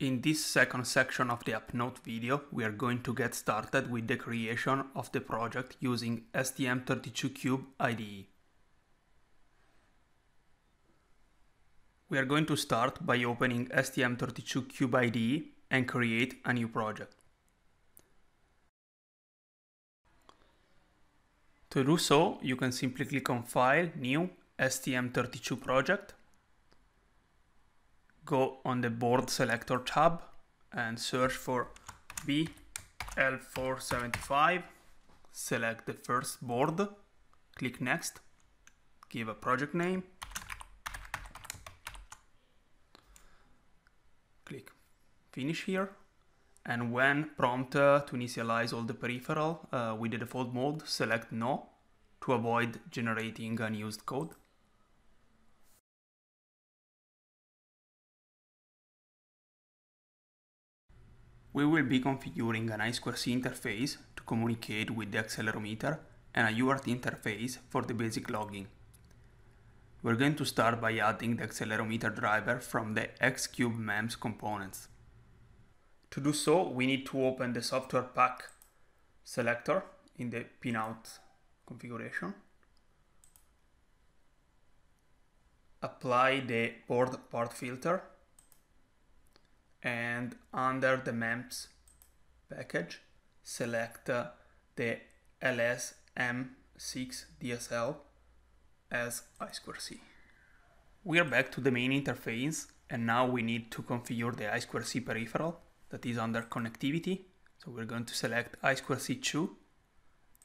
In this second section of the app note video, we are going to get started with the creation of the project using STM32Cube IDE. We are going to start by opening STM32Cube IDE and create a new project. To do so, you can simply click on File, New, STM32 Project, go on the board selector tab and search for BL475, select the first board, click Next, give a project name, click Finish here, and when prompted to initialize all the peripheral uh, with the default mode, select No to avoid generating unused code. We will be configuring an I2C interface to communicate with the accelerometer and a UART interface for the basic logging. We're going to start by adding the accelerometer driver from the Xcube MEMS components. To do so, we need to open the software pack selector in the pinout configuration. Apply the board part filter and under the MEMS package, select uh, the LSM6 DSL as I2C. We are back to the main interface and now we need to configure the I2C peripheral that is under connectivity. So we're going to select I2C2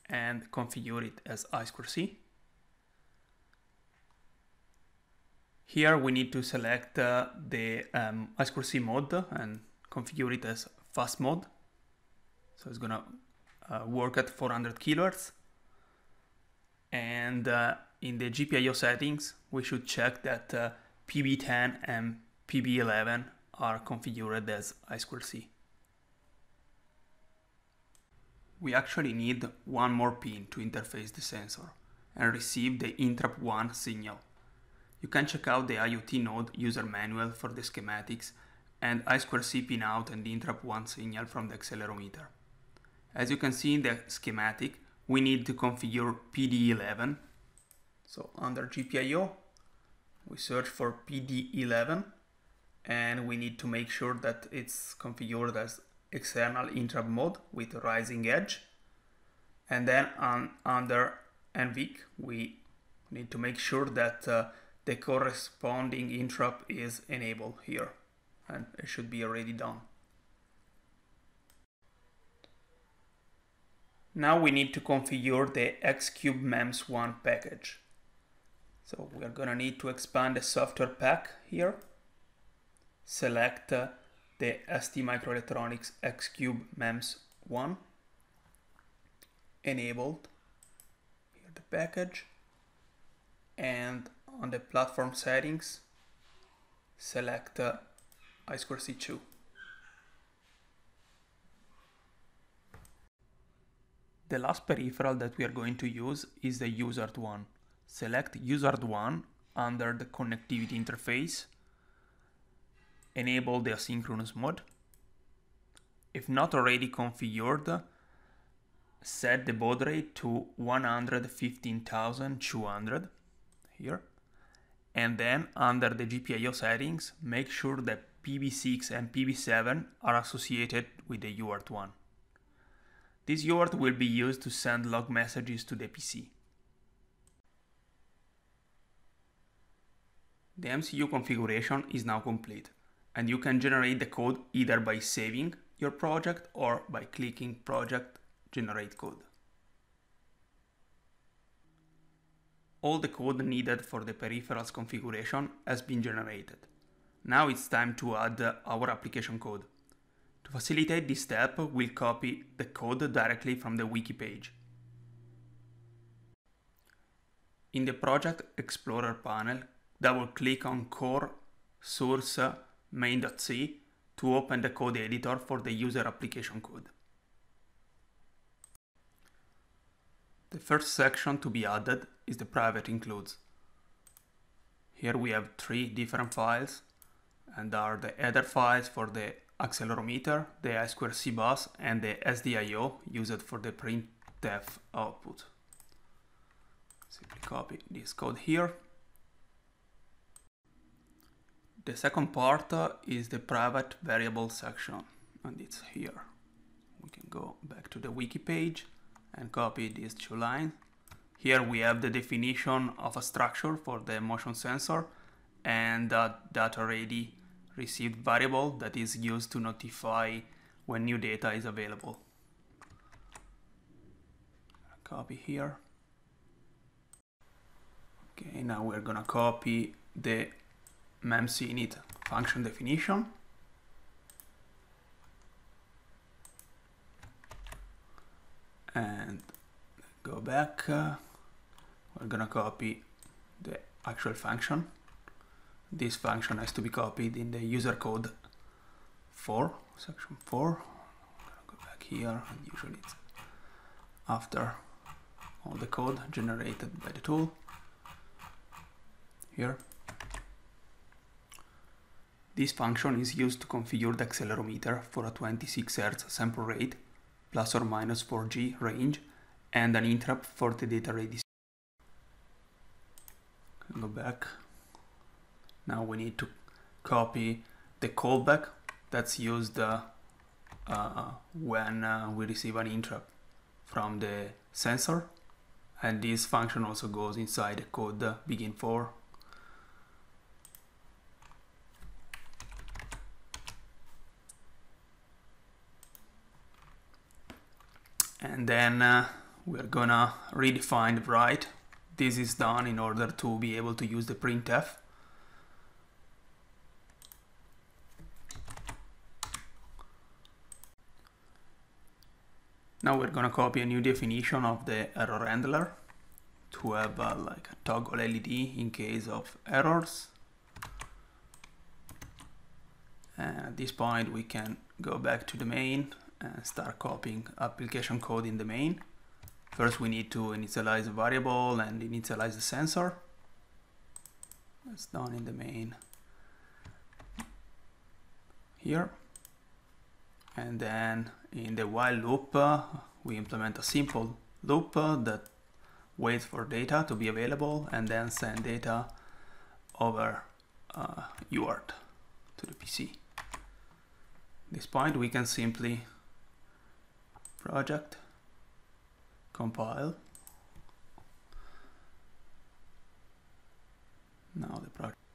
and configure it as I2C. Here we need to select uh, the um, I2C mode and configure it as fast mode. So it's gonna uh, work at 400 kilohertz. And uh, in the GPIO settings, we should check that uh, PB10 and PB11 are configured as I2C. We actually need one more pin to interface the sensor and receive the interrupt 1 signal. You can check out the IoT node user manual for the schematics and I2C pinout and the interrupt 1 signal from the accelerometer. As you can see in the schematic, we need to configure PD11. So under GPIO, we search for PD11 and we need to make sure that it's configured as external interrupt mode with rising edge. And then on, under NVIC, we need to make sure that uh, the corresponding interrupt is enabled here and it should be already done. Now we need to configure the Xcube MEMS1 package. So we are gonna need to expand the software pack here. Select uh, the STMicroelectronics Xcube MEMS1. Enabled. Here the package. And on the platform settings, select uh, I2C2. The last peripheral that we are going to use is the USART1. Select USART1 under the connectivity interface. Enable the asynchronous mode. If not already configured, set the baud rate to 115,200 here. And then under the GPIO settings, make sure that PB6 and PB7 are associated with the UART1. This UART will be used to send log messages to the PC. The MCU configuration is now complete, and you can generate the code either by saving your project or by clicking Project Generate Code. All the code needed for the peripherals configuration has been generated. Now it's time to add our application code. To facilitate this step, we'll copy the code directly from the wiki page. In the Project Explorer panel, double-click on Core Source main.c to open the code editor for the user application code. The first section to be added is the private includes. Here we have three different files and are the header files for the accelerometer, the I2C bus and the SDIO used for the printf output. Simply copy this code here. The second part uh, is the private variable section and it's here. We can go back to the wiki page and copy these two lines. Here we have the definition of a structure for the motion sensor and that data ready received variable that is used to notify when new data is available. Copy here. Okay, now we're gonna copy the MEMS_Init function definition. And go back. Uh, we're gonna copy the actual function. This function has to be copied in the user code 4 section 4 go back here and usually it's after all the code generated by the tool. Here. This function is used to configure the accelerometer for a 26 Hz sample rate plus or minus 4G range and an interrupt for the data ready. Go back now we need to copy the callback that's used uh, uh, when uh, we receive an interrupt from the sensor. And this function also goes inside the code uh, begin for. And then uh, we're gonna redefine the write. This is done in order to be able to use the printf Now we're gonna copy a new definition of the error handler to have uh, like a toggle LED in case of errors. And at this point we can go back to the main and start copying application code in the main. First we need to initialize a variable and initialize the sensor. That's done in the main here and then in the while loop uh, we implement a simple loop uh, that waits for data to be available and then send data over uh, UART to the PC. At this point we can simply project compile now the project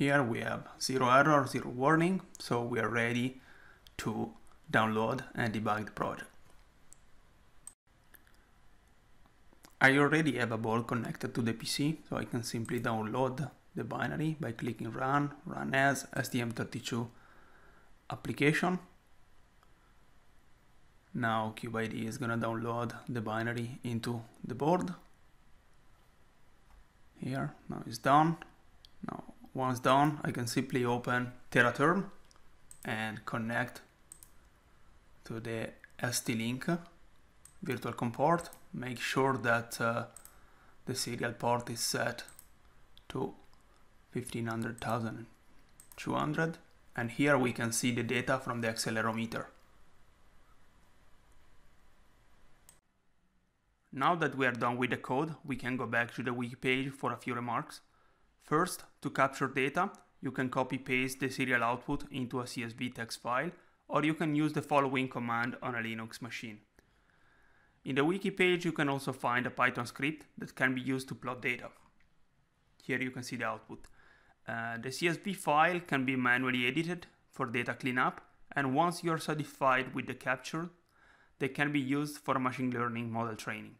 Here we have zero error, zero warning, so we are ready to download and debug the project. I already have a board connected to the PC, so I can simply download the binary by clicking run, run as STM32 application. Now CubeIDE is gonna download the binary into the board. Here, now it's done. Now once done, I can simply open TeraTerm and connect to the ST-Link virtual COM port. Make sure that uh, the serial port is set to 1500,200 and here we can see the data from the accelerometer. Now that we are done with the code, we can go back to the wiki page for a few remarks. First, to capture data, you can copy paste the serial output into a CSV text file, or you can use the following command on a Linux machine. In the wiki page, you can also find a Python script that can be used to plot data. Here you can see the output. Uh, the CSV file can be manually edited for data cleanup, and once you're satisfied with the capture, they can be used for machine learning model training.